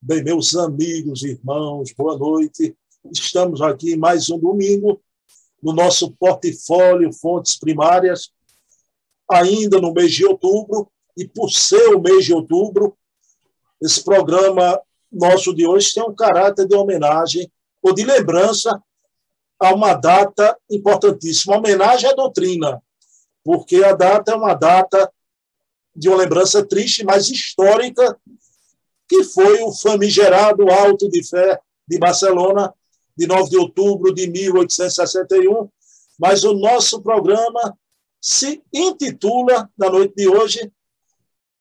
Bem, meus amigos, irmãos, boa noite. Estamos aqui mais um domingo no nosso portfólio Fontes Primárias, ainda no mês de outubro, e por ser o mês de outubro, esse programa nosso de hoje tem um caráter de homenagem ou de lembrança a uma data importantíssima, homenagem à doutrina, porque a data é uma data de uma lembrança triste, mas histórica que foi o famigerado Alto de Fé de Barcelona, de 9 de outubro de 1861. Mas o nosso programa se intitula, na noite de hoje,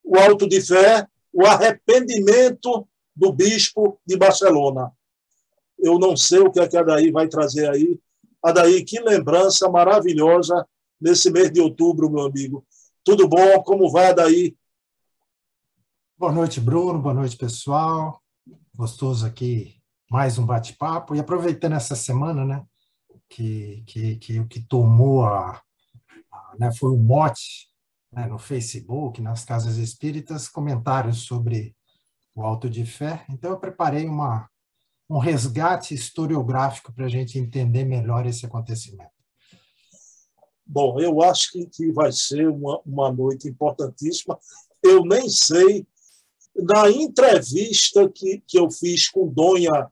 o Alto de Fé, o arrependimento do bispo de Barcelona. Eu não sei o que, é que a Daí vai trazer aí. A Daí, que lembrança maravilhosa nesse mês de outubro, meu amigo. Tudo bom? Como vai, Daí? Boa noite, Bruno. Boa noite, pessoal. Gostoso aqui mais um bate-papo. E aproveitando essa semana, né, que, que, que o que tomou a, a, né, foi o mote né, no Facebook, nas casas espíritas, comentários sobre o Alto de Fé. Então, eu preparei uma, um resgate historiográfico para a gente entender melhor esse acontecimento. Bom, eu acho que, vai ser uma, uma noite importantíssima. Eu nem sei na entrevista que, que eu fiz com Donha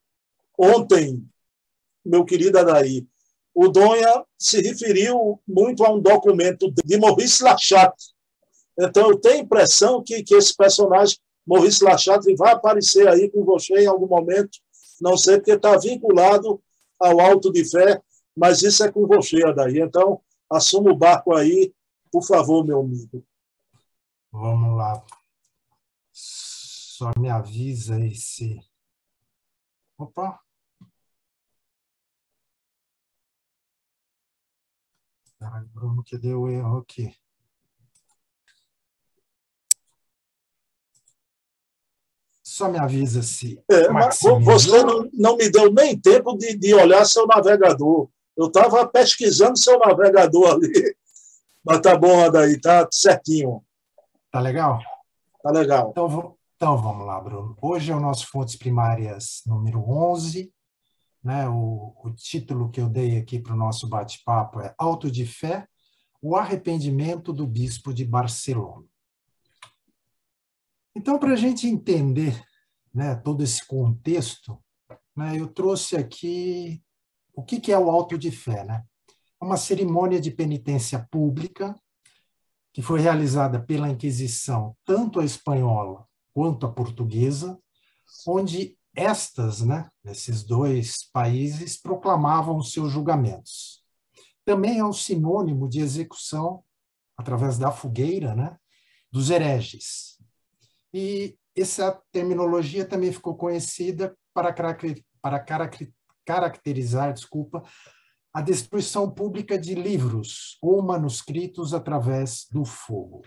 ontem, meu querido Adaí, o Donha se referiu muito a um documento de Maurice Lachat. Então, eu tenho a impressão que, que esse personagem, Maurice Lachat, vai aparecer aí com você em algum momento, não sei, porque está vinculado ao Alto de Fé, mas isso é com você, Adaí. Então, assuma o barco aí, por favor, meu amigo. Vamos lá. Só me avisa aí se. Opa! Ai, Bruno, que deu erro aqui. Só me avisa se. É, você não, não me deu nem tempo de, de olhar seu navegador. Eu estava pesquisando seu navegador ali. Mas tá bom, Adaí, tá certinho. Tá legal? Tá legal. Então, então vamos lá, Bruno. Hoje é o nosso Fontes Primárias número 11. Né? O, o título que eu dei aqui para o nosso bate-papo é Alto de Fé, o arrependimento do bispo de Barcelona. Então, para a gente entender né, todo esse contexto, né, eu trouxe aqui o que, que é o Alto de Fé. Né? É uma cerimônia de penitência pública que foi realizada pela Inquisição, tanto a espanhola quanto a portuguesa, onde estas, né, esses dois países, proclamavam seus julgamentos. Também é um sinônimo de execução, através da fogueira, né, dos hereges. E essa terminologia também ficou conhecida para, para caracterizar, desculpa, a destruição pública de livros ou manuscritos através do fogo.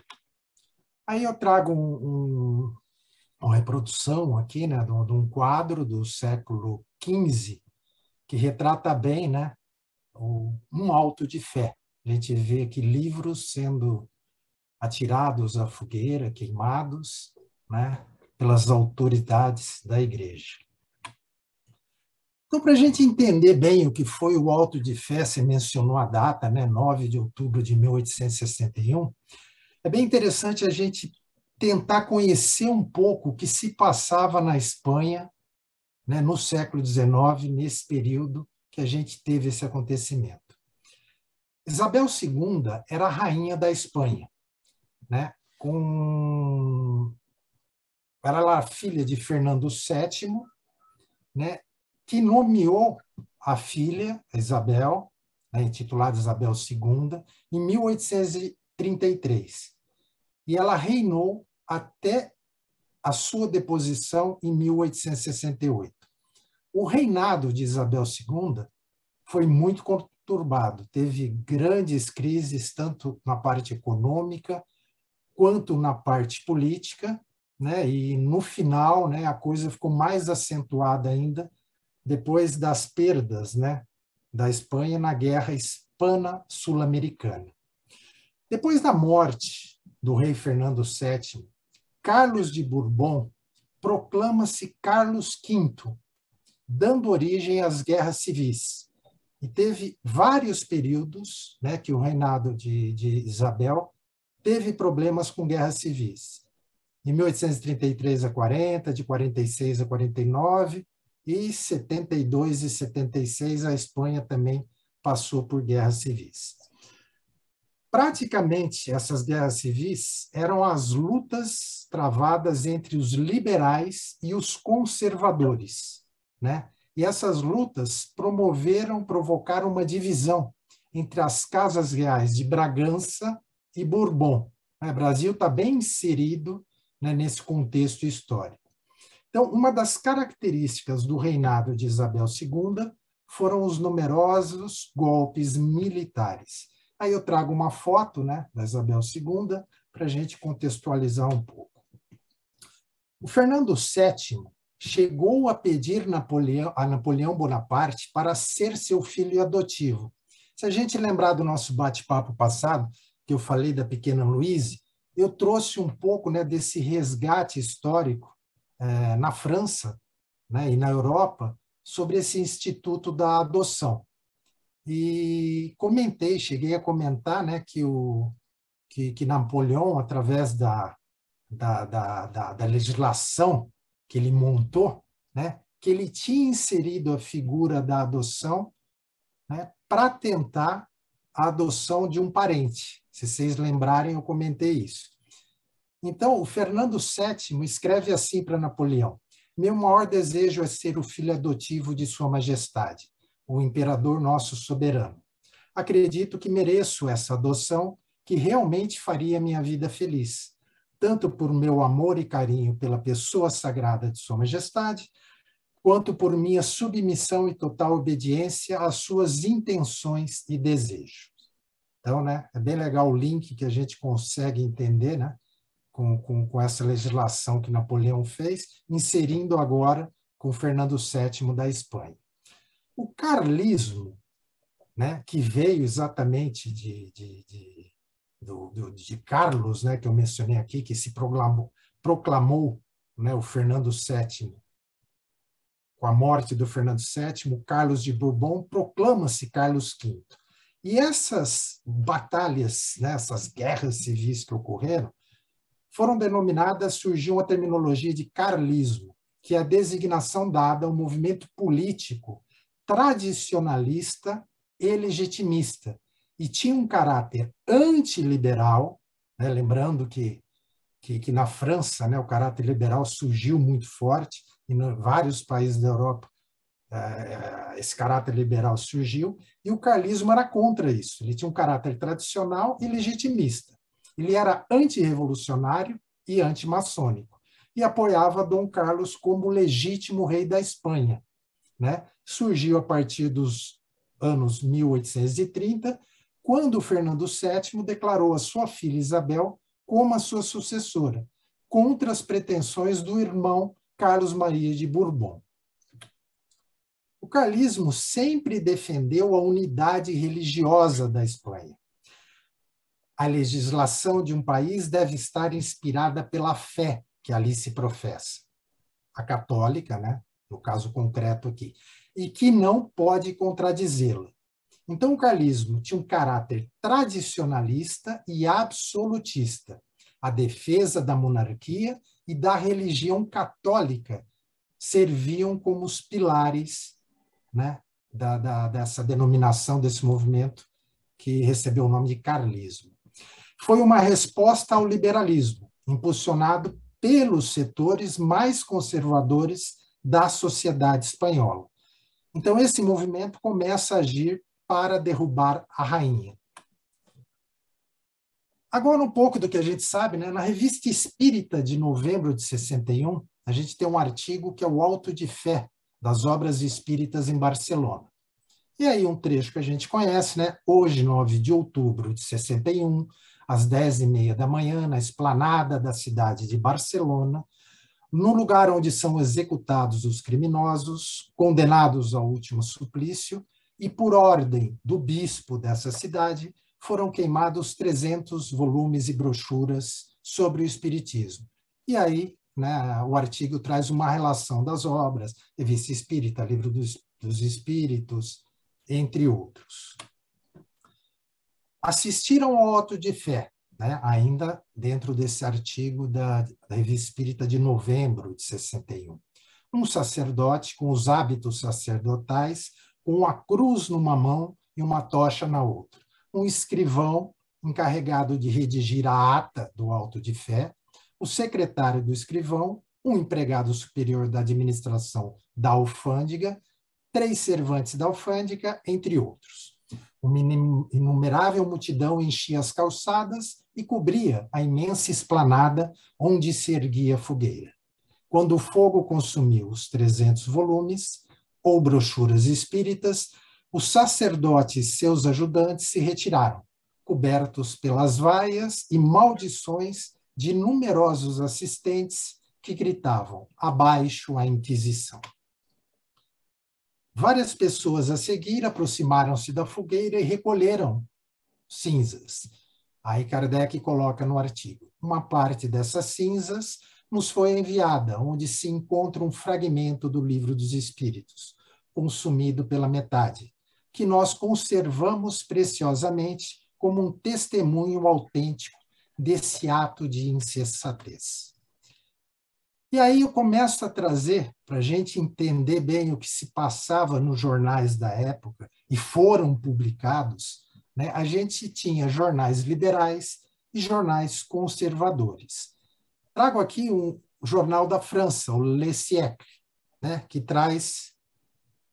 Aí eu trago um, um, uma reprodução aqui, né, de um quadro do século XV que retrata bem, né, um alto de fé. A gente vê aqui livros sendo atirados à fogueira, queimados, né, pelas autoridades da igreja. Então, para a gente entender bem o que foi o alto de fé, você mencionou a data, né, 9 de outubro de 1861, é bem interessante a gente tentar conhecer um pouco o que se passava na Espanha né, no século XIX, nesse período que a gente teve esse acontecimento. Isabel II era a rainha da Espanha, né, com era ela filha de Fernando VII, né, que nomeou a filha, Isabel, né, intitulada Isabel II, em 1833. E ela reinou até a sua deposição em 1868. O reinado de Isabel II foi muito conturbado, teve grandes crises, tanto na parte econômica quanto na parte política, né? e no final né, a coisa ficou mais acentuada ainda depois das perdas né, da Espanha na Guerra Hispana-Sul-Americana. Depois da morte do rei Fernando VII, Carlos de Bourbon proclama-se Carlos V, dando origem às guerras civis. E teve vários períodos né, que o reinado de, de Isabel teve problemas com guerras civis. De 1833 a 40, de 46 a 49, e 72 e 76 a Espanha também passou por guerras civis. Praticamente essas guerras civis eram as lutas travadas entre os liberais e os conservadores, né? E essas lutas promoveram, provocaram uma divisão entre as casas reais de Bragança e Bourbon. O Brasil está bem inserido né, nesse contexto histórico. Então, uma das características do reinado de Isabel II foram os numerosos golpes militares. Aí eu trago uma foto né, da Isabel II para a gente contextualizar um pouco. O Fernando VII chegou a pedir Napoleão, a Napoleão Bonaparte para ser seu filho adotivo. Se a gente lembrar do nosso bate-papo passado, que eu falei da pequena Louise, eu trouxe um pouco né, desse resgate histórico é, na França né, e na Europa sobre esse instituto da adoção. E comentei, cheguei a comentar né, que, o, que, que Napoleão, através da, da, da, da, da legislação que ele montou, né, que ele tinha inserido a figura da adoção né, para tentar a adoção de um parente. Se vocês lembrarem, eu comentei isso. Então, o Fernando VII escreve assim para Napoleão: Meu maior desejo é ser o filho adotivo de Sua Majestade, o imperador nosso soberano. Acredito que mereço essa adoção, que realmente faria minha vida feliz, tanto por meu amor e carinho pela pessoa sagrada de Sua Majestade, quanto por minha submissão e total obediência às suas intenções e desejos. Então, né, é bem legal o link que a gente consegue entender, né, com, com, com essa legislação que Napoleão fez, inserindo agora com Fernando VII da Espanha. O carlismo, né, que veio exatamente de, de, de, do, do, de Carlos, né, que eu mencionei aqui, que se proclamou, proclamou né, o Fernando VII, com a morte do Fernando VII, Carlos de Bourbon proclama-se Carlos V. E essas batalhas, né, essas guerras civis que ocorreram, foram denominadas, surgiu a terminologia de carlismo, que é a designação dada ao movimento político tradicionalista e legitimista, e tinha um caráter antiliberal, né, lembrando que, que, que, na França né, o caráter liberal surgiu muito forte, e em vários países da Europa eh, esse caráter liberal surgiu, e o carlismo era contra isso, ele tinha um caráter tradicional e legitimista. Ele era antirrevolucionário e antimaçônico e apoiava Dom Carlos como legítimo rei da Espanha. Né? Surgiu a partir dos anos 1830, quando Fernando VII declarou a sua filha Isabel como a sua sucessora, contra as pretensões do irmão Carlos Maria de Bourbon. O carlismo sempre defendeu a unidade religiosa da Espanha a legislação de um país deve estar inspirada pela fé que ali se professa. A católica, né, no caso concreto aqui, e que não pode contradizê-la. Então, o carlismo tinha um caráter tradicionalista e absolutista. A defesa da monarquia e da religião católica serviam como os pilares né, da, da, dessa denominação, desse movimento que recebeu o nome de carlismo foi uma resposta ao liberalismo, impulsionado pelos setores mais conservadores da sociedade espanhola. Então, esse movimento começa a agir para derrubar a rainha. Agora, um pouco do que a gente sabe, né? na Revista Espírita de novembro de 61, a gente tem um artigo que é o Alto de Fé das Obras Espíritas em Barcelona. E aí, um trecho que a gente conhece, né? Hoje, 9 de outubro de 61, às dez e meia da manhã, na esplanada da cidade de Barcelona, no lugar onde são executados os criminosos, condenados ao último suplício, e por ordem do bispo dessa cidade, foram queimados 300 volumes e brochuras sobre o Espiritismo. E aí né, o artigo traz uma relação das obras, Revista Espírita, Livro dos, dos Espíritos, entre outros. Assistiram ao auto de fé, né, ainda dentro desse artigo da, da Revista Espírita de novembro de 61. Um sacerdote com os hábitos sacerdotais, com a cruz numa mão e uma tocha na outra. Um escrivão encarregado de redigir a ata do auto de fé, o secretário do escrivão, um empregado superior da administração da alfândega, três servantes da alfândega, entre outros. Uma inumerável multidão enchia as calçadas e cobria a imensa esplanada onde se erguia a fogueira. Quando o fogo consumiu os 300 volumes, ou brochuras espíritas, os sacerdotes e seus ajudantes se retiraram, cobertos pelas vaias e maldições de numerosos assistentes que gritavam: abaixo a Inquisição. Várias pessoas a seguir aproximaram-se da fogueira e recolheram cinzas. Aí Kardec coloca no artigo: uma parte dessas cinzas nos foi enviada, onde se encontra um fragmento do Livro dos Espíritos, consumido pela metade, que nós conservamos preciosamente como um testemunho autêntico desse ato de insensatez. E aí eu começo a trazer, para a gente entender bem o que se passava nos jornais da época, e foram publicados, né, a gente tinha jornais liberais e jornais conservadores. Trago aqui um jornal da França, o Le Siècle, né, que traz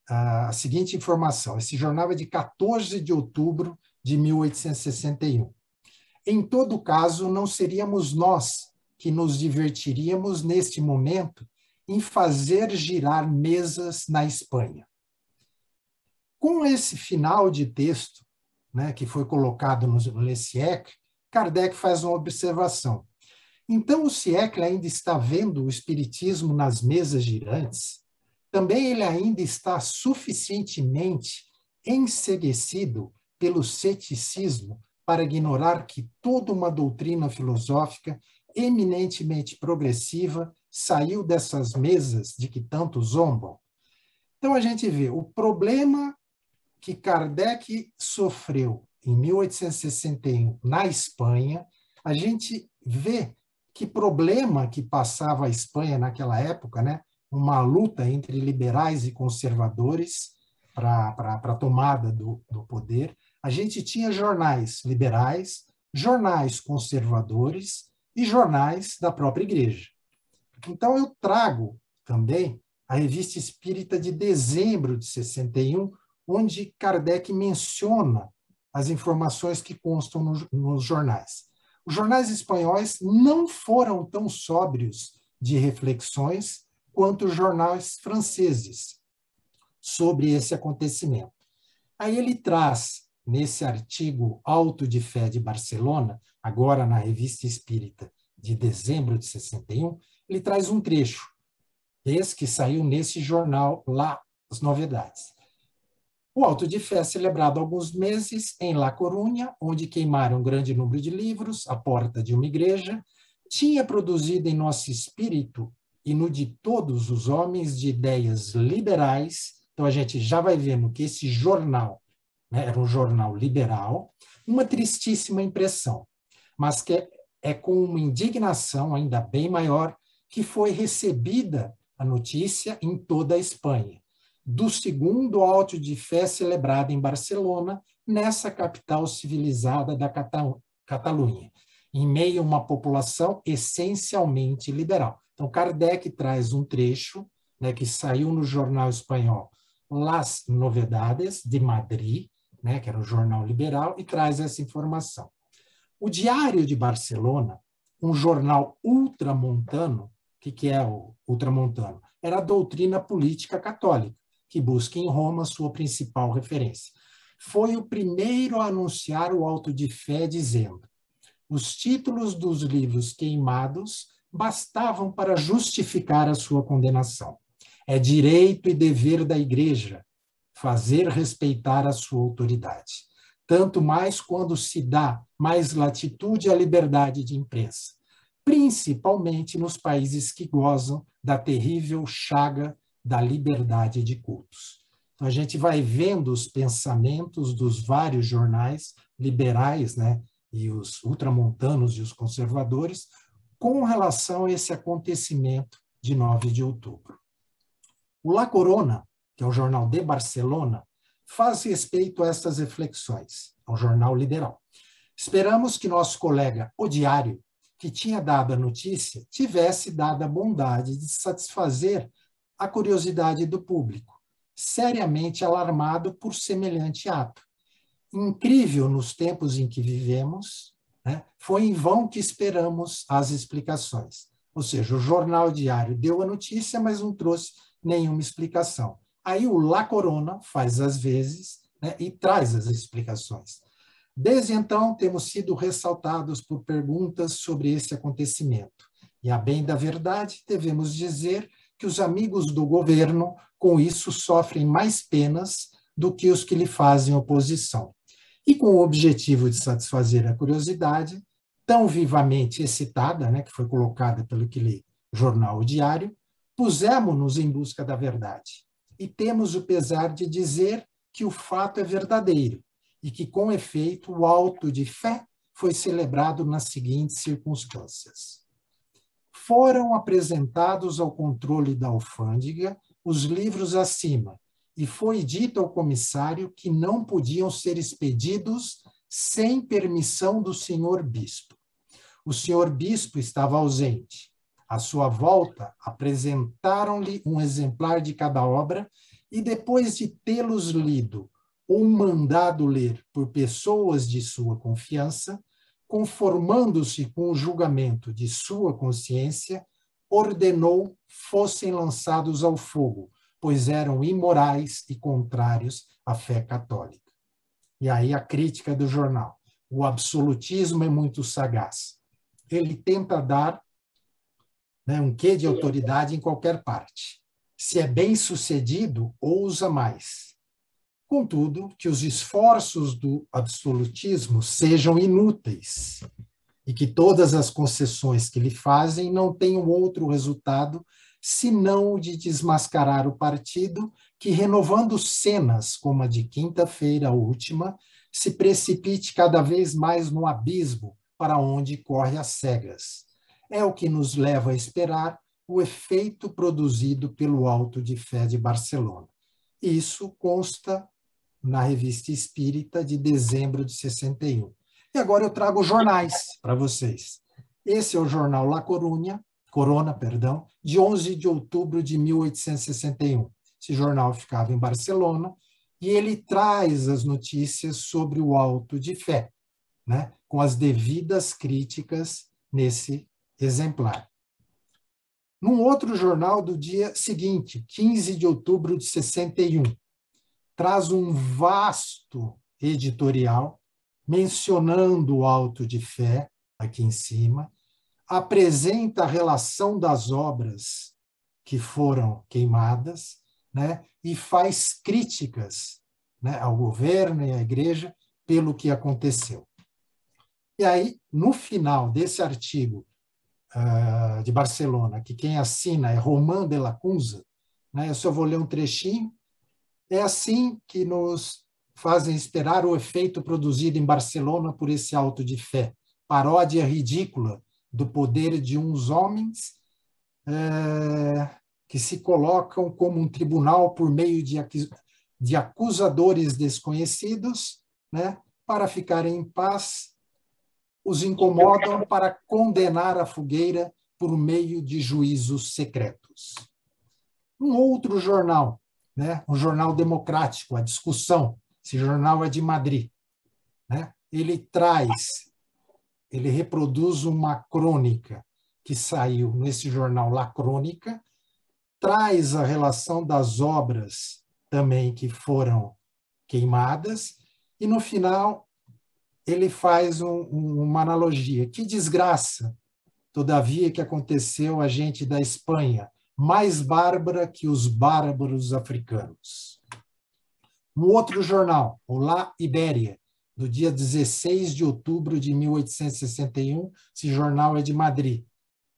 a seguinte informação. Esse jornal é de 14 de outubro de 1861. Em todo caso, não seríamos nós que nos divertiríamos neste momento em fazer girar mesas na Espanha. Com esse final de texto, né, que foi colocado no Le Siècle, Kardec faz uma observação. Então, o Siècle ainda está vendo o espiritismo nas mesas girantes? Também ele ainda está suficientemente enseguecido pelo ceticismo para ignorar que toda uma doutrina filosófica eminentemente progressiva saiu dessas mesas de que tanto zombam. Então a gente vê o problema que Kardec sofreu em 1861 na Espanha, a gente vê que problema que passava a Espanha naquela época, né? uma luta entre liberais e conservadores para a tomada do, do poder. A gente tinha jornais liberais, jornais conservadores e jornais da própria igreja. Então, eu trago também a Revista Espírita de dezembro de 61, onde Kardec menciona as informações que constam nos, nos jornais. Os jornais espanhóis não foram tão sóbrios de reflexões quanto os jornais franceses sobre esse acontecimento. Aí ele traz, nesse artigo Alto de Fé de Barcelona, agora na Revista Espírita de dezembro de 61, ele traz um trecho, esse que saiu nesse jornal lá, as novidades. O Alto de Fé, celebrado há alguns meses em La Corunha, onde queimaram um grande número de livros, a porta de uma igreja, tinha produzido em nosso espírito e no de todos os homens de ideias liberais. Então, a gente já vai vendo que esse jornal né, era um jornal liberal, uma tristíssima impressão, mas que é, é com uma indignação ainda bem maior que foi recebida a notícia em toda a Espanha, do segundo auto de fé celebrado em Barcelona, nessa capital civilizada da Catalunha, em meio a uma população essencialmente liberal. Então, Kardec traz um trecho né, que saiu no jornal espanhol Las Novedades de Madrid, né, que era um jornal liberal, e traz essa informação. O Diário de Barcelona, um jornal ultramontano, o que, que é o ultramontano? Era a doutrina política católica, que busca em Roma sua principal referência. Foi o primeiro a anunciar o auto de fé, dizendo: os títulos dos livros queimados bastavam para justificar a sua condenação. É direito e dever da Igreja fazer respeitar a sua autoridade, tanto mais quando se dá mais latitude à liberdade de imprensa. principalmente nos países que gozam da terrível chaga da liberdade de cultos. Então, a gente vai vendo os pensamentos dos vários jornais liberais, né, e os ultramontanos e os conservadores, com relação a esse acontecimento de 9 de outubro. O La Corona, que é o jornal de Barcelona, faz respeito a essas reflexões, ao jornal liberal. Esperamos que nosso colega O Diário, que tinha dado a notícia, tivesse dado a bondade de satisfazer a curiosidade do público, seriamente alarmado por semelhante ato. Incrível nos tempos em que vivemos, né? foi em vão que esperamos as explicações. Ou seja, o jornal diário deu a notícia, mas não trouxe nenhuma explicação. Aí o La Corona faz as vezes né, e traz as explicações. Desde então, temos sido ressaltados por perguntas sobre esse acontecimento. E, a bem da verdade, devemos dizer que os amigos do governo, com isso, sofrem mais penas do que os que lhe fazem oposição. E com o objetivo de satisfazer a curiosidade, tão vivamente excitada, né, que foi colocada pelo que lê jornal o diário, pusemos-nos em busca da verdade. E temos o pesar de dizer que o fato é verdadeiro e que, com efeito, o auto de fé foi celebrado nas seguintes circunstâncias. Foram apresentados ao controle da alfândega os livros acima, e foi dito ao comissário que não podiam ser expedidos sem permissão do senhor bispo. O senhor bispo estava ausente. À sua volta, apresentaram-lhe um exemplar de cada obra e, depois de tê-los lido ou mandado ler por pessoas de sua confiança, conformando-se com o julgamento de sua consciência, ordenou fossem lançados ao fogo, pois eram imorais e contrários à fé católica. E aí a crítica do jornal. O absolutismo é muito sagaz. Ele tenta dar né, um quê de autoridade em qualquer parte. Se é bem sucedido, ousa mais. Contudo, que os esforços do absolutismo sejam inúteis e que todas as concessões que lhe fazem não tenham outro resultado senão o de desmascarar o partido que, renovando cenas como a de quinta-feira última, se precipite cada vez mais no abismo para onde corre às cegas. É o que nos leva a esperar o efeito produzido pelo Alto de Fé de Barcelona. Isso consta na Revista Espírita de dezembro de 61. E agora eu trago jornais para vocês. Esse é o jornal La Coruña, Corona, perdão, de 11 de outubro de 1861. Esse jornal ficava em Barcelona e ele traz as notícias sobre o Alto de Fé, né, com as devidas críticas nesse exemplar. Num outro jornal do dia seguinte, 15 de outubro de 61, traz um vasto editorial mencionando o alto de fé, aqui em cima, apresenta a relação das obras que foram queimadas, né, e faz críticas né, ao governo e à igreja pelo que aconteceu. E aí, no final desse artigo uh, de Barcelona, que quem assina é Romain de Lacunza, né, eu só vou ler um trechinho, é assim que nos fazem esperar o efeito produzido em Barcelona por esse auto de fé. Paródia ridícula do poder de uns homens é, que se colocam como um tribunal por meio de, de acusadores desconhecidos, né, para ficarem em paz, os incomodam para condenar a fogueira por meio de juízos secretos. Um outro jornal, né, um jornal democrático, a discussão, esse jornal é de Madrid, né, ele traz, ele reproduz uma crônica que saiu nesse jornal La Crônica, traz a relação das obras também que foram queimadas, e no final ele faz um, um, uma analogia. Que desgraça, todavia, que aconteceu a gente da Espanha, mais bárbara que os bárbaros africanos. Um outro jornal, o La Ibéria, do dia 16 de outubro de 1861, esse jornal é de Madrid.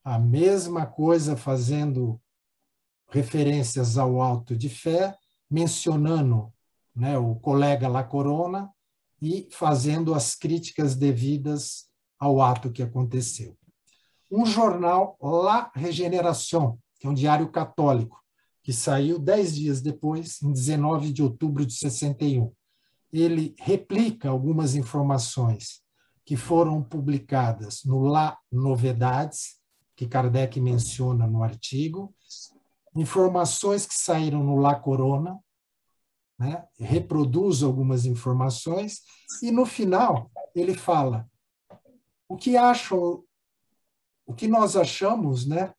a mesma coisa fazendo referências ao alto de fé, mencionando né, o colega La Corona e fazendo as críticas devidas ao ato que aconteceu. Um jornal, La Regeneração, que é um diário católico, que saiu dez dias depois, em 19 de outubro de 61. Ele replica algumas informações que foram publicadas no La Novedades, que Kardec menciona no artigo, informações que saíram no La Corona, né? reproduz algumas informações, e no final ele fala o que acham, o que nós achamos, né?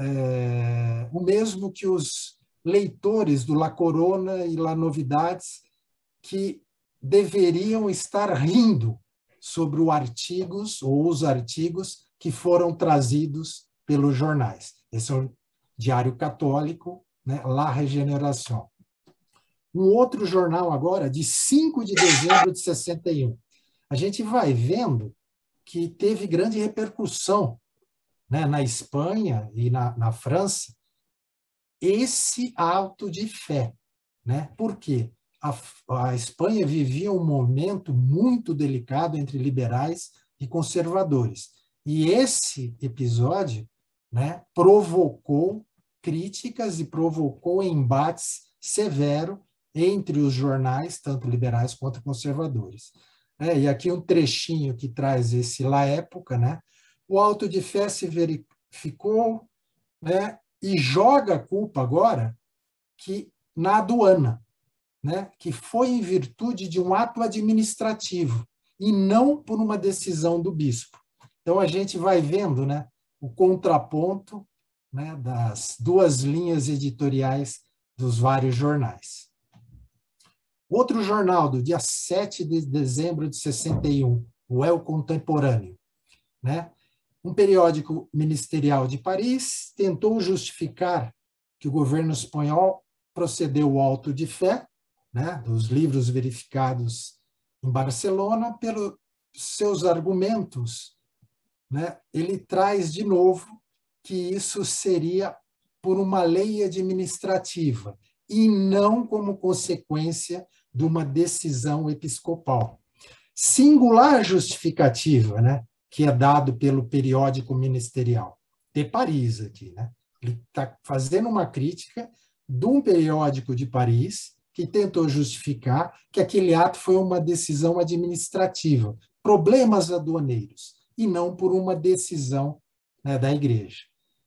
É, o mesmo que os leitores do La Corona e La Novidades, que deveriam estar rindo sobre os artigos ou os artigos que foram trazidos pelos jornais. Esse é o Diário Católico, né, La Regeneração. Um outro jornal agora, de 5 de dezembro de 61. A gente vai vendo que teve grande repercussão né, na Espanha e na, na França esse ato de fé. Né? Por quê? A, a Espanha vivia um momento muito delicado entre liberais e conservadores. E esse episódio né, provocou críticas e provocou embates severos entre os jornais, tanto liberais quanto conservadores. É, e aqui um trechinho que traz esse La Época, né? O auto de fé se verificou né, e joga a culpa agora que na aduana, né, que foi em virtude de um ato administrativo e não por uma decisão do bispo. Então a gente vai vendo, né, o contraponto né, das duas linhas editoriais dos vários jornais. Outro jornal, do dia 7 de dezembro de 61, o El Contemporâneo, né? Um periódico ministerial de Paris, tentou justificar que o governo espanhol procedeu ao auto de fé, né, dos livros verificados em Barcelona, pelos seus argumentos. Né, ele traz de novo que isso seria por uma lei administrativa e não como consequência de uma decisão episcopal. Singular justificativa, né, que é dado pelo periódico ministerial de Paris aqui, né? Ele está fazendo uma crítica de um periódico de Paris que tentou justificar que aquele ato foi uma decisão administrativa, problemas aduaneiros, e não por uma decisão né, da igreja.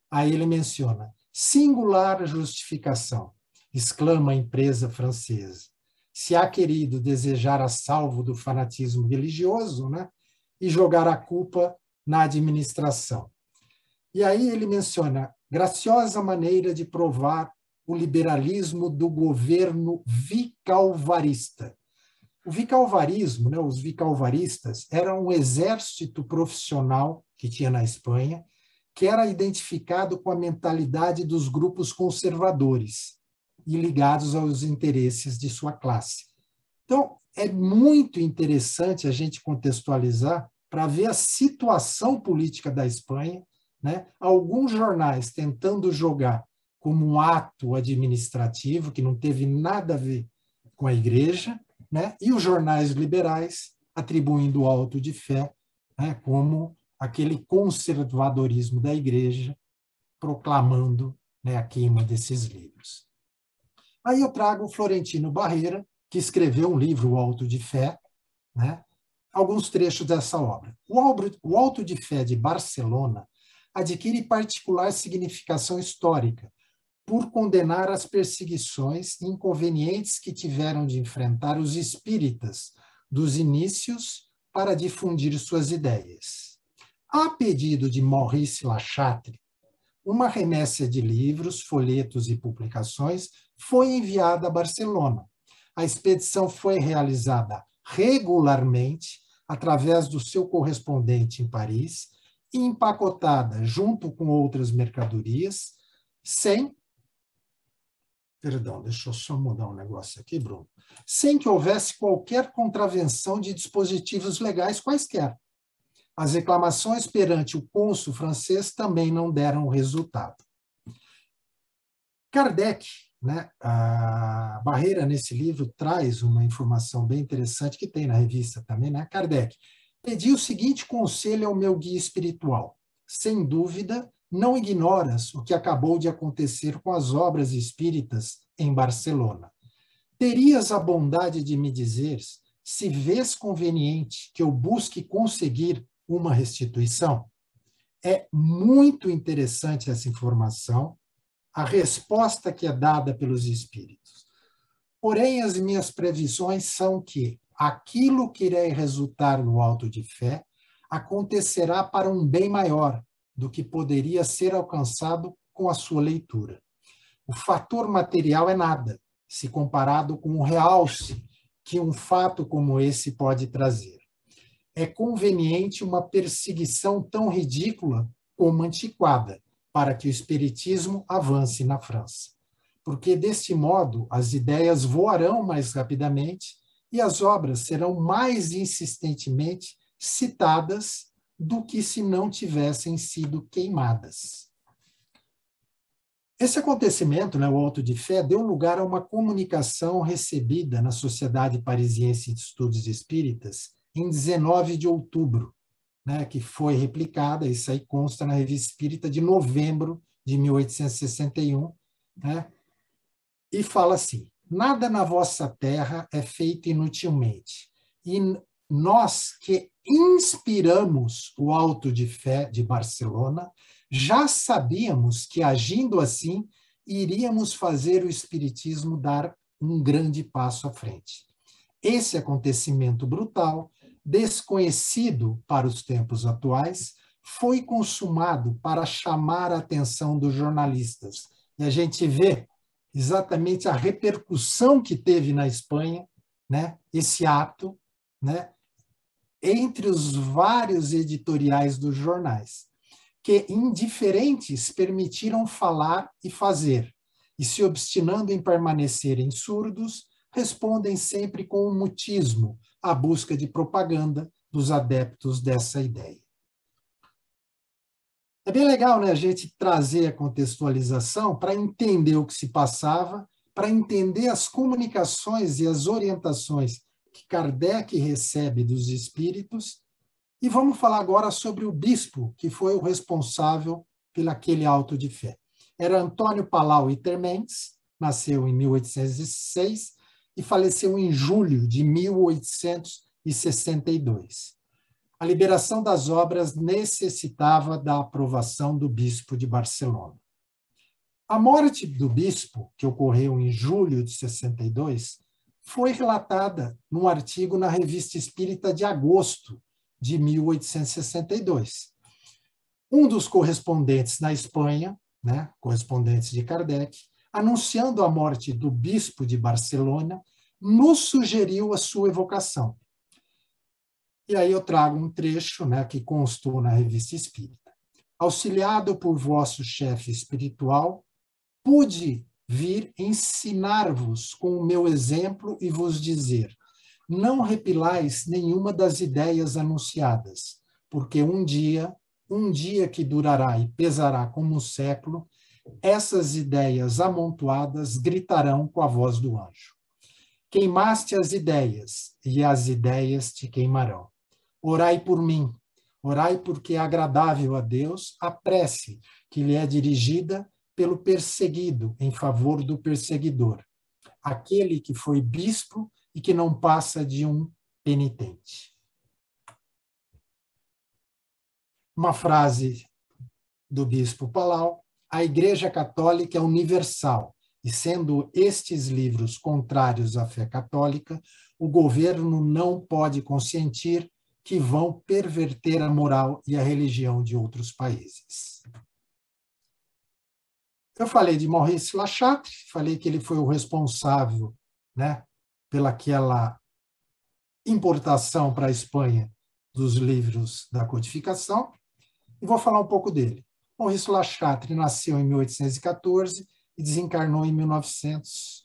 Aí ele menciona singular justificação exclama a empresa francesa. Se há querido desejar a salvo do fanatismo religioso, né, e jogar a culpa na administração. E aí ele menciona graciosa maneira de provar o liberalismo do governo vicalvarista. O vicalvarismo, né, os vicalvaristas, era um exército profissional que tinha na Espanha, que era identificado com a mentalidade dos grupos conservadores e ligados aos interesses de sua classe. Então, é muito interessante a gente contextualizar para ver a situação política da Espanha, né? alguns jornais tentando jogar como um ato administrativo que não teve nada a ver com a igreja, né? e os jornais liberais atribuindo o auto de fé né? como aquele conservadorismo da igreja, proclamando né, a queima desses livros. Aí eu trago o Florentino Barreira, que escreveu um livro, O Alto de Fé, né? alguns trechos dessa obra. O Alto de Fé de Barcelona adquire particular significação histórica, por condenar as perseguições e inconvenientes que tiveram de enfrentar os espíritas dos inícios para difundir suas ideias. A pedido de Maurice Lachatre, uma remessa de livros, folhetos e publicações foi enviada a Barcelona. A expedição foi realizada regularmente através do seu correspondente em Paris empacotada junto com outras mercadorias, sem Perdão, deixa eu só mudar um negócio aqui, Bruno. Sem que houvesse qualquer contravenção de dispositivos legais quaisquer. As reclamações perante o cônsul francês também não deram resultado. Kardec, né, a Barreira, nesse livro, traz uma informação bem interessante que tem na revista também, né? Kardec pedi o seguinte conselho ao meu guia espiritual. Sem dúvida, não ignoras o que acabou de acontecer com as obras espíritas em Barcelona. Terias a bondade de me dizer se vês conveniente que eu busque conseguir uma restituição? É muito interessante essa informação, a resposta que é dada pelos espíritos. Porém, as minhas previsões são que aquilo que irá resultar no alto de fé acontecerá para um bem maior do que poderia ser alcançado com a sua leitura. O fator material é nada, se comparado com o realce que um fato como esse pode trazer. É conveniente uma perseguição tão ridícula como antiquada para que o espiritismo avance na França. Porque deste modo as ideias voarão mais rapidamente e as obras serão mais insistentemente citadas do que se não tivessem sido queimadas. Esse acontecimento, né, o auto de fé, deu lugar a uma comunicação recebida na Sociedade Parisiense de Estudos Espíritas em 19 de outubro, né, que foi replicada, isso aí consta na Revista Espírita de novembro de 1861, né, e fala assim: Nada na vossa terra é feito inutilmente. E nós que inspiramos o alto de fé de Barcelona, já sabíamos que agindo assim, iríamos fazer o espiritismo dar um grande passo à frente. Esse acontecimento brutal, desconhecido para os tempos atuais, foi consumado para chamar a atenção dos jornalistas. E a gente vê exatamente a repercussão que teve na Espanha, né, esse ato, né, entre os vários editoriais dos jornais, que indiferentes permitiram falar e fazer, e se obstinando em permanecerem surdos, respondem sempre com um mutismo à busca de propaganda dos adeptos dessa ideia. É bem legal né, a gente trazer a contextualização para entender o que se passava, para entender as comunicações e as orientações que Kardec recebe dos espíritos. E vamos falar agora sobre o bispo, que foi o responsável pelo aquele auto de fé. Era Antônio Palau Itermentes, nasceu em 1806 e faleceu em julho de 1862 a liberação das obras necessitava da aprovação do bispo de Barcelona. A morte do bispo, que ocorreu em julho de 62, foi relatada num artigo na Revista Espírita de agosto de 1862. Um dos correspondentes na Espanha, né, correspondentes de Kardec, anunciando a morte do bispo de Barcelona, nos sugeriu a sua evocação. E aí eu trago um trecho né, que constou na Revista Espírita. Auxiliado por vosso chefe espiritual, pude vir ensinar-vos com o meu exemplo e vos dizer: não repilais nenhuma das ideias anunciadas, porque um dia, um dia que durará e pesará como um século, essas ideias amontoadas gritarão com a voz do anjo. Queimaste as ideias, e as ideias te queimarão. Orai por mim. Orai porque é agradável a Deus a prece que lhe é dirigida pelo perseguido em favor do perseguidor, aquele que foi bispo e que não passa de um penitente. Uma frase do bispo Palau: a Igreja Católica é universal, e sendo estes livros contrários à fé católica, o governo não pode consentir que vão perverter a moral e a religião de outros países. Eu falei de Maurice Lachatre, falei que ele foi o responsável né, pelaquela importação para a Espanha dos livros da codificação, e vou falar um pouco dele. Maurice Lachatre nasceu em 1814 e desencarnou em 1900.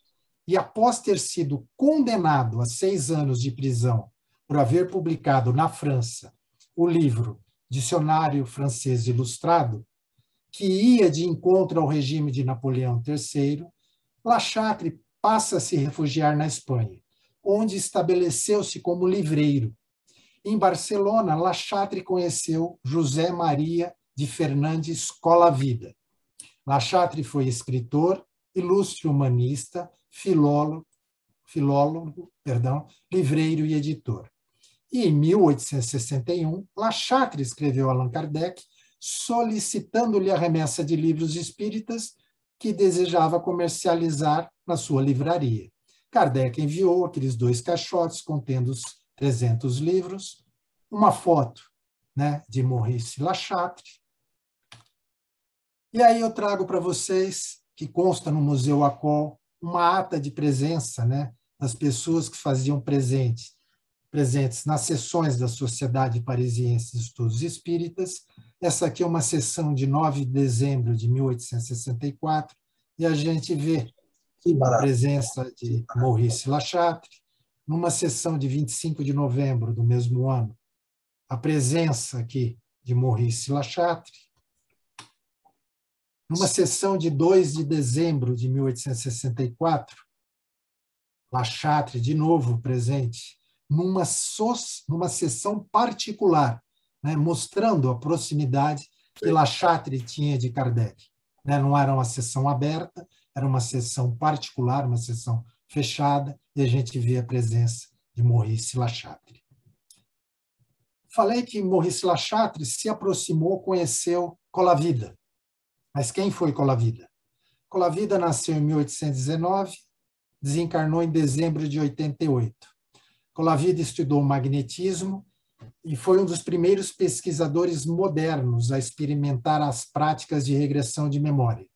E após ter sido condenado a seis anos de prisão por haver publicado na França o livro Dicionário Francês Ilustrado, que ia de encontro ao regime de Napoleão III, La Chatre passa a se refugiar na Espanha, onde estabeleceu-se como livreiro. Em Barcelona, La Chatre conheceu José Maria de Fernandes Colavida. La Chatre foi escritor, ilustre humanista, filólogo, filólogo, perdão, livreiro e editor. E em 1861, La Chatre escreveu Allan Kardec solicitando-lhe a remessa de livros espíritas que desejava comercializar na sua livraria. Kardec enviou aqueles dois caixotes contendo os 300 livros, uma foto né, de Maurice Lachatre. E aí eu trago para vocês, que consta no Museu Acol, uma ata de presença né, das pessoas que faziam presentes, presentes nas sessões da Sociedade Parisiense de Estudos Espíritas. Essa aqui é uma sessão de 9 de dezembro de 1864, e a gente vê a presença de Maurice Lachatre, numa sessão de 25 de novembro do mesmo ano, a presença aqui de Maurice Lachatre, numa sessão de 2 de dezembro de 1864, Lachatre de novo presente, numa, so numa sessão particular né, mostrando a proximidade que La Chatre tinha de Kardec. Né? Não era uma sessão aberta, era uma sessão particular, uma sessão fechada, e a gente vê a presença de Maurice Lachatre. Falei que Maurice Lachatre se aproximou, conheceu Colavida. Mas quem foi Colavida? Colavida nasceu em 1819, desencarnou em dezembro de 88. Colavida estudou magnetismo e foi um dos primeiros pesquisadores modernos a experimentar as práticas de regressão de memória.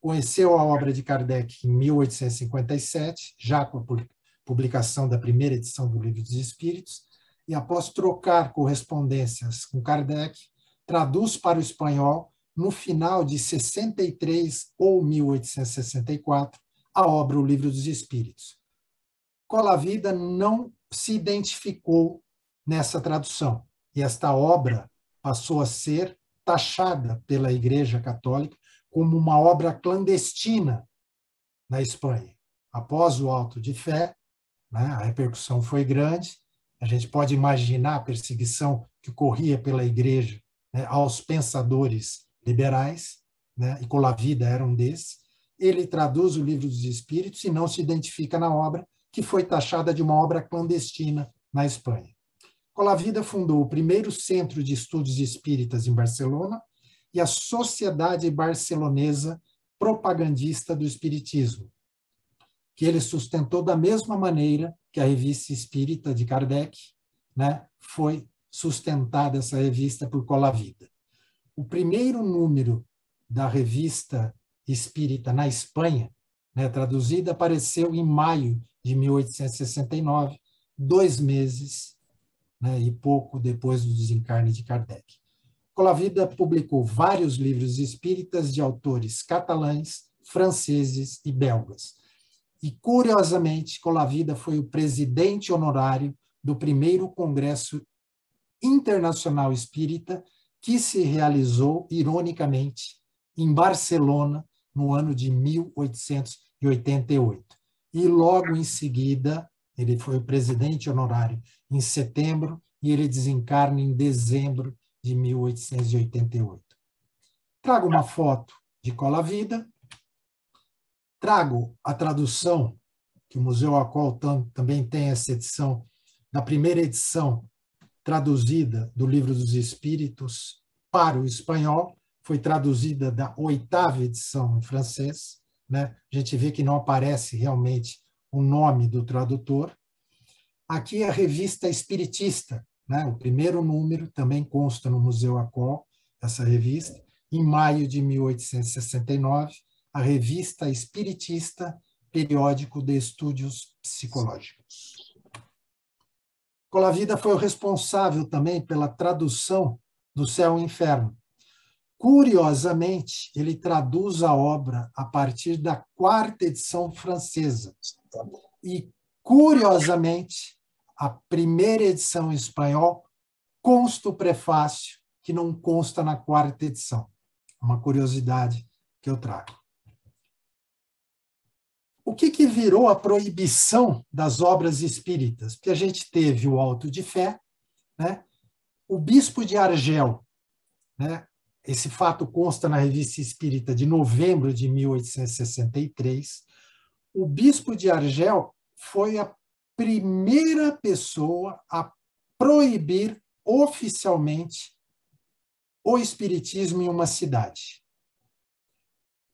Conheceu a obra de Kardec em 1857, já com a publicação da primeira edição do Livro dos Espíritos, e após trocar correspondências com Kardec, traduz para o espanhol, no final de 63 ou 1864, a obra O Livro dos Espíritos. Colavida não se identificou nessa tradução. E esta obra passou a ser taxada pela Igreja Católica como uma obra clandestina na Espanha. Após o Alto de Fé, né, a repercussão foi grande. A gente pode imaginar a perseguição que corria pela Igreja né, aos pensadores liberais, né, e Colavida era um desses. Ele traduz o Livro dos Espíritos e não se identifica na obra, que foi taxada de uma obra clandestina na Espanha. Colavida fundou o primeiro centro de estudos espíritas em Barcelona e a Sociedade Barcelonesa Propagandista do Espiritismo, que ele sustentou da mesma maneira que a revista espírita de Kardec né, foi sustentada, essa revista, por Colavida. O primeiro número da revista espírita na Espanha, né, traduzida, apareceu em maio de 1869, dois meses né, e pouco depois do desencarne de Kardec. Colavida publicou vários livros espíritas de autores catalães, franceses e belgas. E, curiosamente, Colavida foi o presidente honorário do primeiro Congresso Internacional Espírita, que se realizou, ironicamente, em Barcelona, no ano de 1888. E logo em seguida, ele foi presidente honorário em setembro e ele desencarna em dezembro de 1888. Trago uma foto de Cola Vida, trago a tradução, que o Museu Acol também tem essa edição, da primeira edição traduzida do Livro dos Espíritos para o espanhol, foi traduzida da oitava edição em francês. Né? A gente vê que não aparece realmente o nome do tradutor. Aqui é a revista Espiritista, né? o primeiro número também consta no Museu Acol, essa revista. Em maio de 1869, a revista Espiritista, periódico de estudos psicológicos. Colavida foi o responsável também pela tradução do Céu e Inferno. Curiosamente, ele traduz a obra a partir da quarta edição francesa. E, curiosamente, a primeira edição em espanhol consta o prefácio, que não consta na quarta edição. Uma curiosidade que eu trago. O que, que virou a proibição das obras espíritas? Porque a gente teve o Alto de Fé, né? o bispo de Argel, né? esse fato consta na Revista Espírita de novembro de 1863, o bispo de Argel foi a primeira pessoa a proibir oficialmente o espiritismo em uma cidade.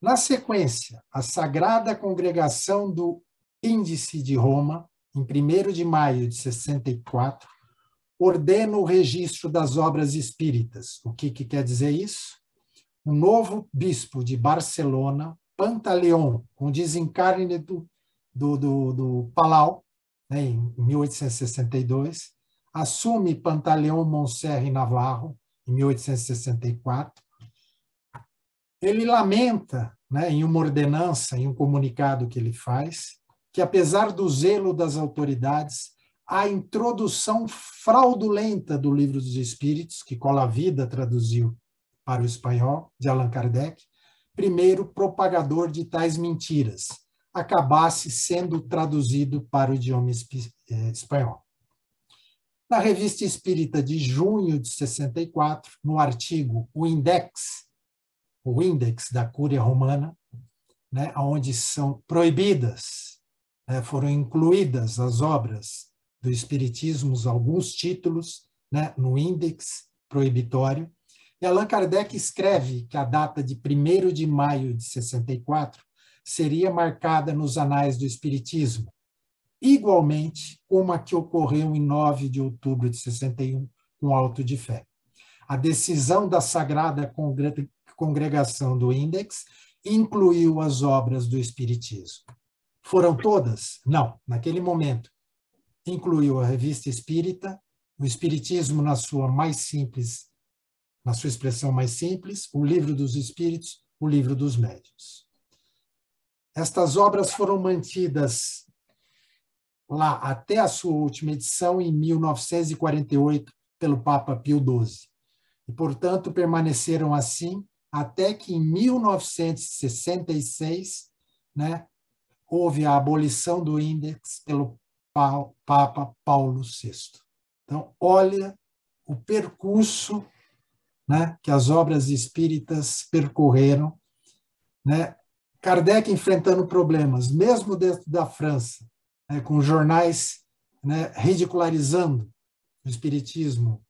Na sequência, a Sagrada Congregação do Índice de Roma, em 1 de maio de 64, ordena o registro das obras espíritas. O que, que quer dizer isso? O novo bispo de Barcelona, Pantaleão, com desencarne do, do, do, do Palau, né, em 1862, assume Pantaleão Monserre Navarro, em 1864. Ele lamenta, né, em uma ordenança, em um comunicado que ele faz, que apesar do zelo das autoridades, a introdução fraudulenta do Livro dos Espíritos, que Cola Vida traduziu para o espanhol, de Allan Kardec, primeiro propagador de tais mentiras, acabasse sendo traduzido para o idioma eh, espanhol. Na Revista Espírita de junho de 64, no artigo O Index, o Index da Cúria Romana, né, onde são proibidas, né, foram incluídas as obras do Espiritismo, alguns títulos, né, no Index proibitório, e Allan Kardec escreve que a data de 1 de maio de 64 seria marcada nos anais do Espiritismo, igualmente como a que ocorreu em 9 de outubro de 61, com Alto de Fé. A decisão da Sagrada Congregação do Índex incluiu as obras do Espiritismo. Foram todas? Não. Naquele momento, incluiu a Revista Espírita, o Espiritismo na sua mais simples, na sua expressão mais simples, o Livro dos Espíritos, o Livro dos Médios. Estas obras foram mantidas lá até a sua última edição, em 1948, pelo Papa Pio XII. E, portanto, permaneceram assim até que em 1966 né, houve a abolição do índex pelo Papa Paulo VI. Então, olha o percurso né, que as obras espíritas percorreram né, Kardec enfrentando problemas, mesmo dentro da França, né, com jornais né, ridicularizando o espiritismo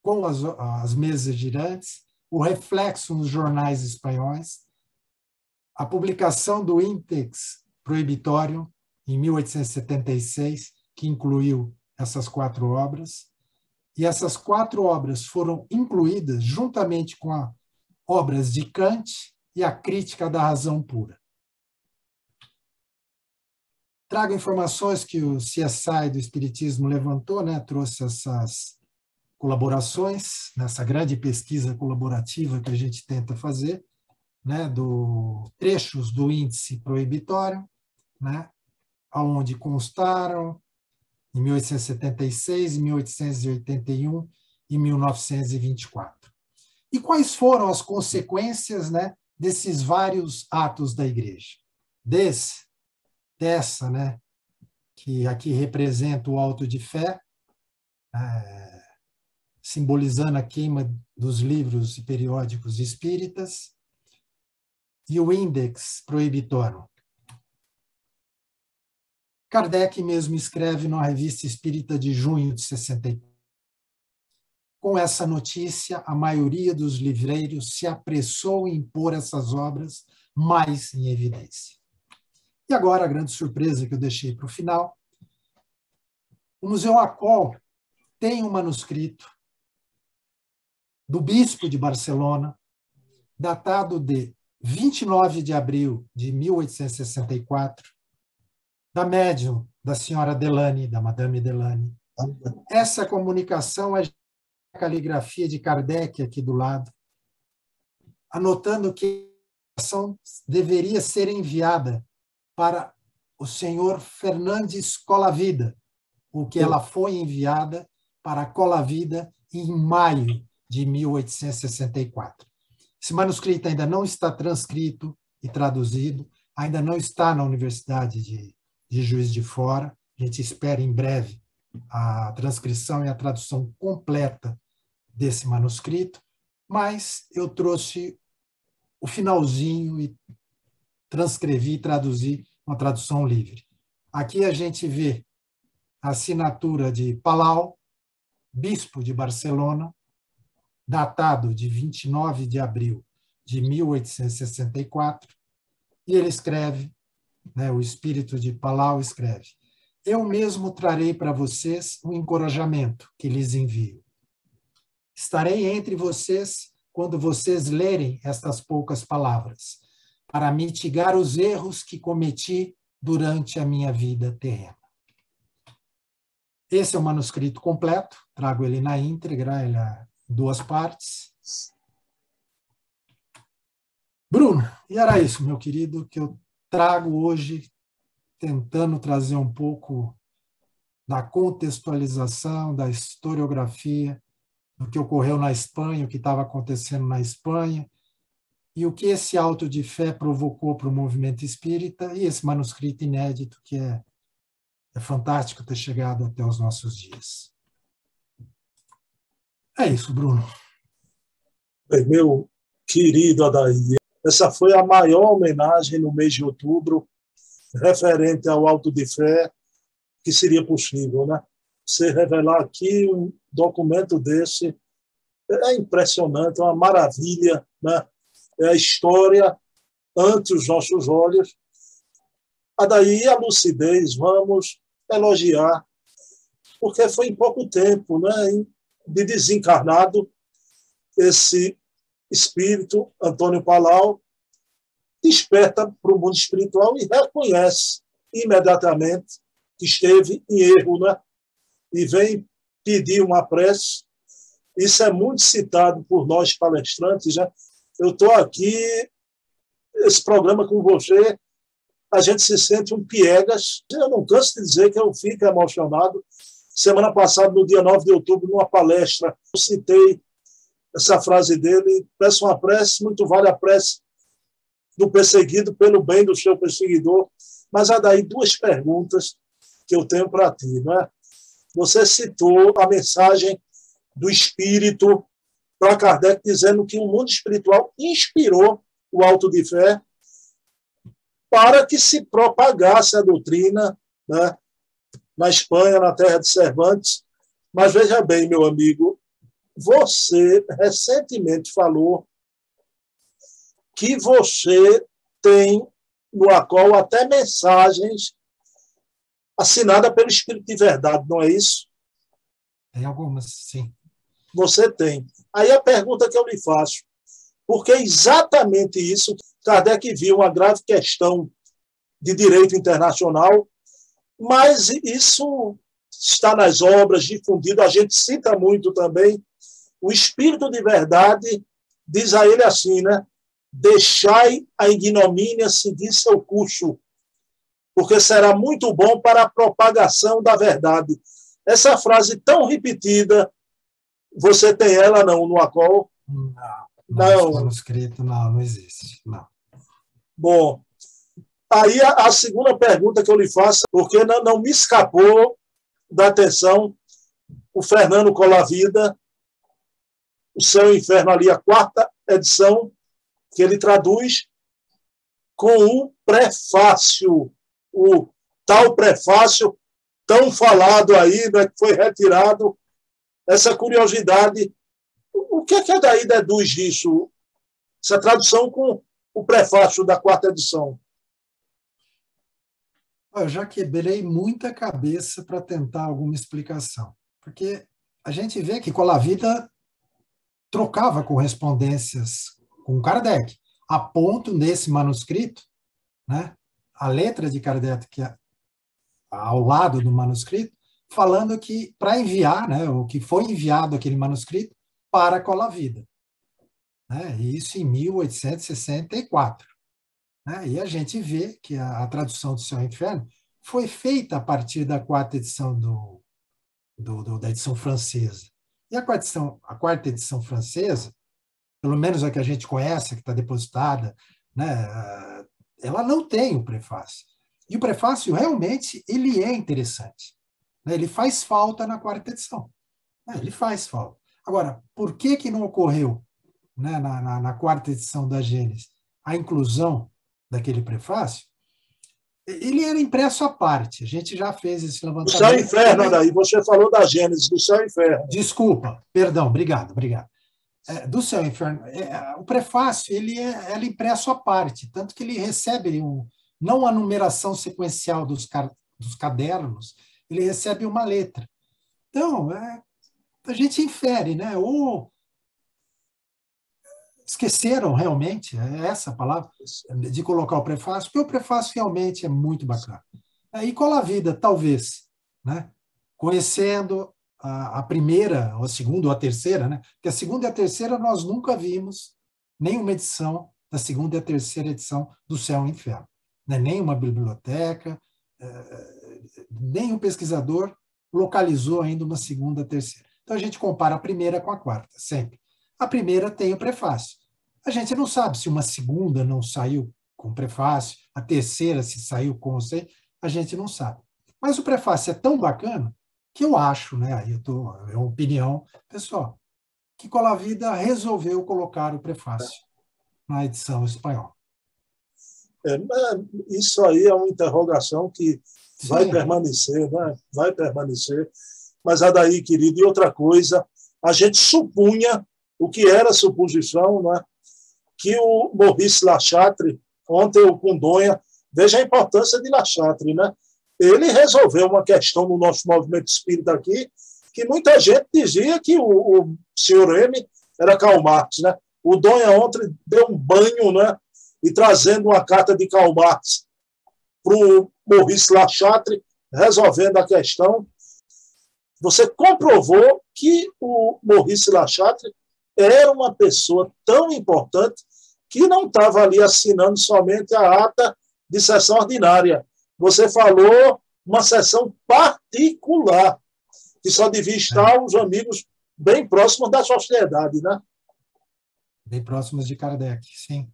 com as, as mesas girantes, o reflexo nos jornais espanhóis, a publicação do Índex Proibitório, em 1876, que incluiu essas quatro obras, e essas quatro obras foram incluídas juntamente com a, obras de Kant e a crítica da razão pura. Trago informações que o CSI do Espiritismo levantou, né, trouxe essas colaborações nessa grande pesquisa colaborativa que a gente tenta fazer, né, do trechos do índice proibitório, né, aonde constaram em 1876, 1881 e 1924. E quais foram as consequências, né, desses vários atos da igreja. Desse, dessa, né, que aqui representa o alto de fé, é, simbolizando a queima dos livros e periódicos espíritas, e o índex proibitório. Kardec mesmo escreve na Revista Espírita de junho de 64 com essa notícia, a maioria dos livreiros se apressou em pôr essas obras mais em evidência. E agora, a grande surpresa que eu deixei para o final: o Museu Acol tem um manuscrito do bispo de Barcelona, datado de 29 de abril de 1864, da médium da senhora Delane, da Madame Delane. Essa comunicação é a caligrafia de Kardec aqui do lado, anotando que a ação deveria ser enviada para o senhor Fernandes Colavida, o que ela foi enviada para Cola Vida em maio de 1864. Esse manuscrito ainda não está transcrito e traduzido, ainda não está na Universidade de, de Juiz de Fora. A gente espera em breve a transcrição e a tradução completa desse manuscrito, mas eu trouxe o finalzinho e transcrevi e traduzi uma tradução livre. Aqui a gente vê a assinatura de Palau, bispo de Barcelona, datado de 29 de abril de 1864, e ele escreve, né, o espírito de Palau escreve: Eu mesmo trarei para vocês um encorajamento que lhes envio. Estarei entre vocês quando vocês lerem estas poucas palavras, para mitigar os erros que cometi durante a minha vida terrena. Esse é o manuscrito completo, trago ele na íntegra, ele é duas partes. Bruno, e era isso, meu querido, que eu trago hoje, tentando trazer um pouco da contextualização, da historiografia, do que ocorreu na Espanha, o que estava acontecendo na Espanha, e o que esse auto de fé provocou para o movimento espírita, e esse manuscrito inédito que é, é fantástico ter chegado até os nossos dias. É isso, Bruno. Meu querido Adair, essa foi a maior homenagem no mês de outubro referente ao auto de fé que seria possível, né? Você revelar aqui um documento desse é impressionante, é uma maravilha, né? É a história ante os nossos olhos. A daí a lucidez, vamos elogiar, porque foi em pouco tempo, né? De desencarnado esse espírito, Antônio Palau, desperta para o mundo espiritual e reconhece imediatamente que esteve em erro, né? E vem pedir uma prece. Isso é muito citado por nós palestrantes, né? Eu estou aqui, esse programa com você, a gente se sente um piegas. Eu não canso de dizer que eu fico emocionado. Semana passada, no dia 9 de outubro, numa palestra, eu citei essa frase dele: peço uma prece, muito vale a prece do perseguido pelo bem do seu perseguidor. Mas há daí duas perguntas que eu tenho para ti. Né? Você citou a mensagem do Espírito para Kardec, dizendo que o mundo espiritual inspirou o alto de fé para que se propagasse a doutrina né, na Espanha, na terra de Cervantes. Mas veja bem, meu amigo, você recentemente falou que você tem no ACOL até mensagens assinadas pelo Espírito de Verdade, não é isso? Tem algumas, sim. Você tem. Aí a pergunta que eu lhe faço, porque é exatamente isso, Kardec viu uma grave questão de direito internacional, mas isso está nas obras, difundido, a gente cita muito também o espírito de verdade diz a ele assim, né? Deixai a ignomínia seguir seu curso, porque será muito bom para a propagação da verdade. Essa frase tão repetida, você tem ela não no ACOL? Não, não. manuscrito não, não existe, não. Bom, aí a, a, segunda pergunta que eu lhe faço, porque não, não me escapou da atenção o Fernando Colavida, o Céu e o Inferno ali, a quarta edição, que ele traduz com um prefácio, o tal prefácio tão falado aí, né, que foi retirado, essa curiosidade. O que é que a daí deduz disso? Essa tradução com o prefácio da quarta edição. Eu já quebrei muita cabeça para tentar alguma explicação, porque a gente vê que com a vida trocava correspondências com Kardec, a ponto nesse manuscrito, né, a letra de Kardec que é ao lado do manuscrito, falando que para enviar, né, o que foi enviado aquele manuscrito para a Vida. Né, isso em 1864. Né, e a gente vê que a, a tradução do Céu e Inferno foi feita a partir da quarta edição do, do, do, da edição francesa. E a quarta, edição, a quarta edição francesa, pelo menos a que a gente conhece, que está depositada, né, ela não tem o prefácio. E o prefácio realmente ele é interessante. Né? Ele faz falta na quarta edição. Né? Ele faz falta. Agora, por que, que não ocorreu né, na, na, na quarta edição da Gênesis a inclusão daquele prefácio? ele era impresso à parte. A gente já fez esse levantamento. Do céu e inferno, daí você falou da Gênesis, do céu e inferno. Desculpa, perdão, obrigado, obrigado. É, do céu e inferno, é, o prefácio ele é, é impresso à parte, tanto que ele recebe um, não a numeração sequencial dos, dos cadernos, ele recebe uma letra. Então, é, a gente infere, né? Ou esqueceram realmente, é essa palavra, de colocar o prefácio, porque o prefácio realmente é muito bacana. E cola a vida, talvez, né? conhecendo a, a, primeira, ou a segunda, ou a terceira, né? porque a segunda e a terceira nós nunca vimos nenhuma edição da segunda e a terceira edição do Céu e Inferno. Né? Nenhuma biblioteca, é, nenhum pesquisador localizou ainda uma segunda, terceira. Então a gente compara a primeira com a quarta, sempre. A primeira tem o prefácio. A gente não sabe se uma segunda não saiu com prefácio, a terceira se saiu com você, a gente não sabe. Mas o prefácio é tão bacana que eu acho, né, aí eu tô, é uma opinião pessoal, que Colavida resolveu colocar o prefácio na edição espanhola. É, isso aí é uma interrogação que Sim. vai permanecer, né? vai permanecer. Mas, Adaí, querido, e outra coisa, a gente supunha o que era suposição, né? que o Maurice Lachatre, ontem o Cundonha, veja a importância de Lachatre, né? ele resolveu uma questão no nosso movimento espírita aqui, que muita gente dizia que o, o senhor M era Karl Marx. Né? O Donha ontem deu um banho né? e trazendo uma carta de Karl Marx para o Maurice Lachatre, resolvendo a questão. Você comprovou que o Maurice Lachatre era uma pessoa tão importante que não estava ali assinando somente a ata de sessão ordinária. Você falou uma sessão particular, que só devia estar os amigos bem próximos da sociedade, né? Bem próximos de Kardec, sim.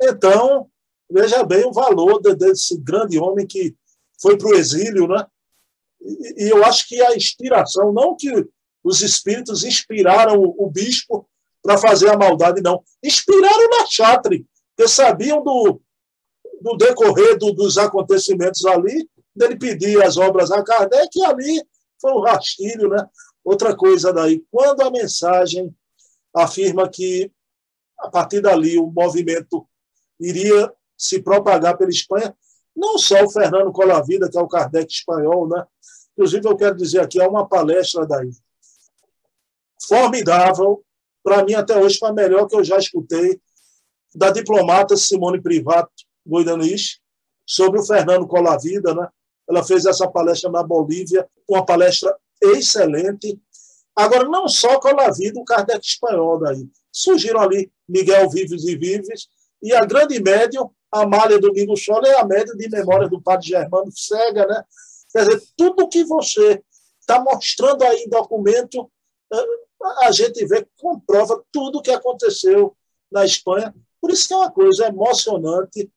Então, veja bem o valor desse grande homem que foi para o exílio, né? E eu acho que a inspiração, não que os espíritos inspiraram o, bispo para fazer a maldade, não. Inspiraram na Chatre, porque sabiam do, do decorrer do, dos acontecimentos ali, dele pedir as obras a Kardec, e ali foi um rastilho, né? Outra coisa daí, quando a mensagem afirma que, a partir dali, o movimento iria se propagar pela Espanha, não só o Fernando Colavida, que é o Kardec espanhol, né? Inclusive, eu quero dizer aqui, há uma palestra daí, formidável, para mim até hoje foi a melhor que eu já escutei, da diplomata Simone Privato Goidanis, sobre o Fernando Colavida. Né? Ela fez essa palestra na Bolívia, uma palestra excelente. Agora, não só Colavida, o Kardec espanhol daí. Surgiram ali Miguel Vives e Vives, e a grande médium, Amália Domingo Sola, é a médium de memória do padre Germano Cega. Né? Quer dizer, tudo que você está mostrando aí em documento, a gente vê, comprova tudo o que aconteceu na Espanha. Por isso que é uma coisa emocionante.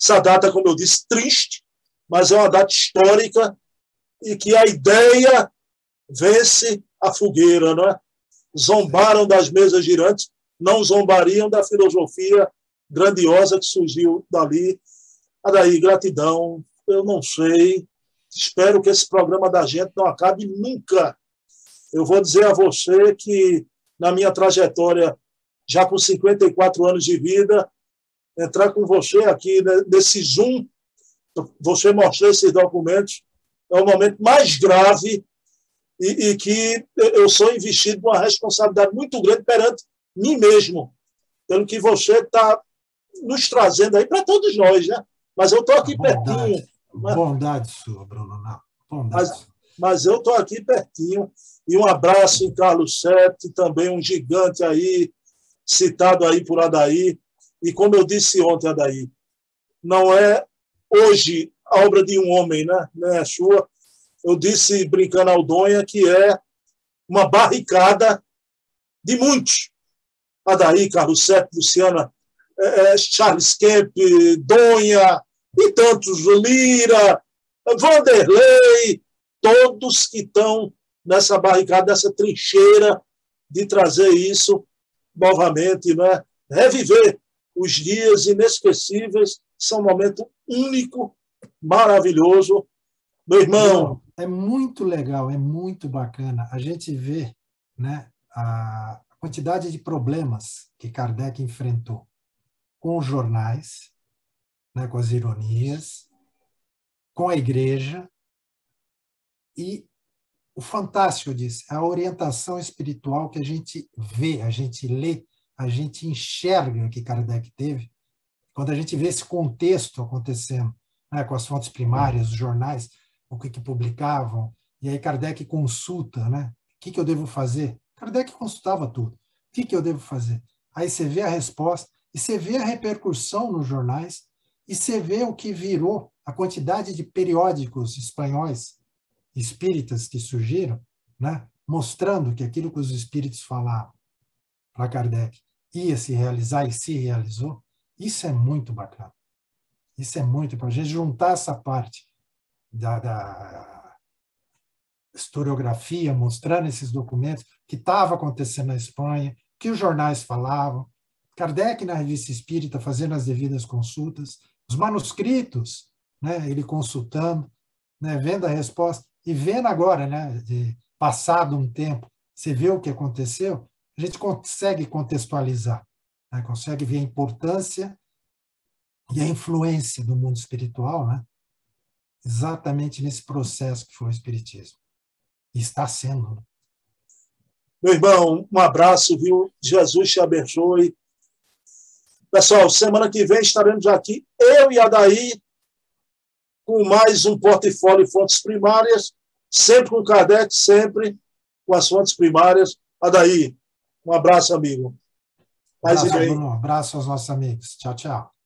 Essa data, como eu disse, triste, mas é uma data histórica e que a ideia vence a fogueira, não é? Zombaram das mesas girantes, não zombariam da filosofia grandiosa que surgiu dali. Daí, gratidão, eu não sei. Espero que esse programa da gente não acabe nunca eu vou dizer a você que, na minha trajetória, já com 54 anos de vida, entrar com você aqui nesse Zoom, você mostrar esses documentos, é o momento mais grave e, e que eu sou investido com uma responsabilidade muito grande perante mim mesmo, pelo que você está nos trazendo aí para todos nós, né? Mas eu estou aqui bondade, pertinho. Bondade sua, Bruno. Não. Bondade. Mas, mas eu estou aqui pertinho e um abraço em Carlos Sete, também um gigante aí, citado aí por Adaí. E como eu disse ontem, Adaí, não é hoje a obra de um homem, né? não é sua. eu disse, brincando ao Donha, que é uma barricada de muitos. Adaí, Carlos Sete, Luciana, é, é, Charles Kemp, Donha e tantos, Lira, Vanderlei, todos que estão nessa barricada, nessa trincheira de trazer isso novamente, né? reviver os dias inesquecíveis, são um momento único, maravilhoso. Meu irmão. É muito legal, é muito bacana. A gente vê né, a quantidade de problemas que Kardec enfrentou com os jornais, né, com as ironias, com a igreja, e o fantástico disso é a orientação espiritual que a gente vê, a gente lê, a gente enxerga que Kardec teve, quando a gente vê esse contexto acontecendo, né, com as fontes primárias, os jornais, o que, que publicavam, e aí Kardec consulta, né? O que, que eu devo fazer? Kardec consultava tudo. O que, que eu devo fazer? Aí você vê a resposta, e você vê a repercussão nos jornais, e você vê o que virou a quantidade de periódicos espanhóis espíritas que surgiram, né, mostrando que aquilo que os espíritos falavam para Kardec ia se realizar e se realizou, isso é muito bacana. Isso é muito para a gente juntar essa parte da, da historiografia, mostrando esses documentos que estava acontecendo na Espanha, que os jornais falavam, Kardec na revista Espírita fazendo as devidas consultas, os manuscritos, né, ele consultando, né, vendo a resposta. E vendo agora, né, passado um tempo, você vê o que aconteceu, a gente consegue contextualizar, né, consegue ver a importância e a influência do mundo espiritual, né, exatamente nesse processo que foi o Espiritismo. E está sendo. Meu irmão, um abraço, viu? Jesus te abençoe. Pessoal, semana que vem estaremos aqui, eu e a Daí, com mais um portfólio de fontes primárias, sempre com Kardec, sempre com as fontes primárias. Adaí, um abraço, amigo. Paz abraço, Bruno. Um abraço aos nossos amigos. Tchau, tchau.